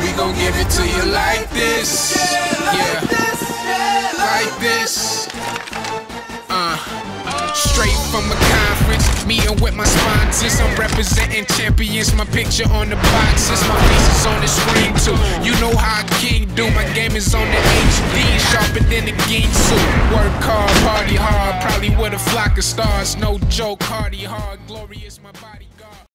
We gon' give it to you like this. Yeah, like this. Uh, straight from a conference, meeting with my sponsors. I'm representing champions. My picture on the boxes, my face is on the screen too. You know how I king do. My game is on the HD, sharper than a Ginsu. Work hard, party hard, probably with a flock of stars. No joke, hardy hard, glorious my bodyguard.